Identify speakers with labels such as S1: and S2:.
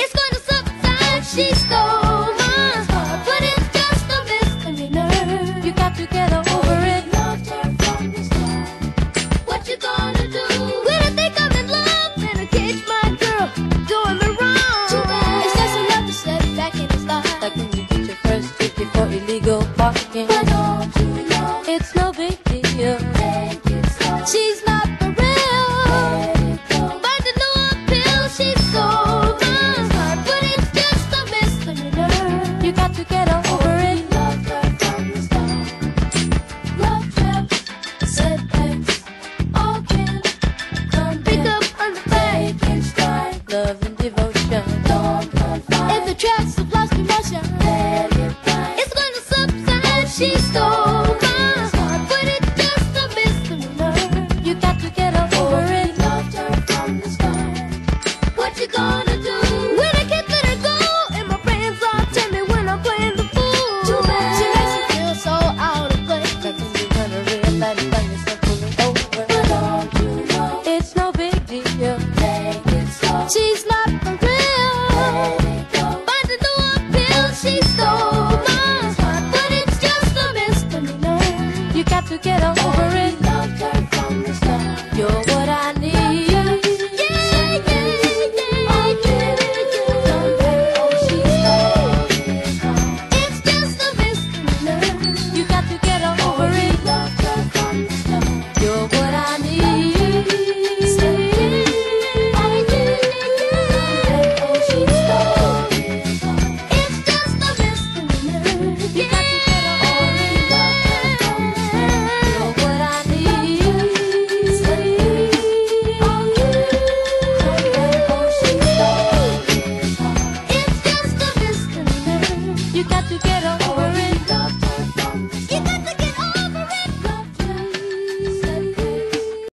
S1: it's to subside. She stole but it's just a. You got to get over it.
S2: Loved her from the start.
S1: What you gonna do? When I think I'm in love, I catch my girl doing me wrong. It's just enough to set back life. Like when you get your first ticket for illegal parking.
S2: But don't you know?
S1: It's no Stole my heart, But it just a misdemeanor. You got to get over it.
S2: to
S1: get on.